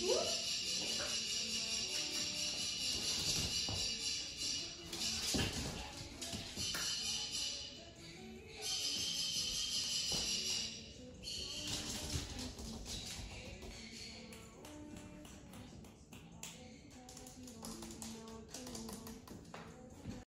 Hmm?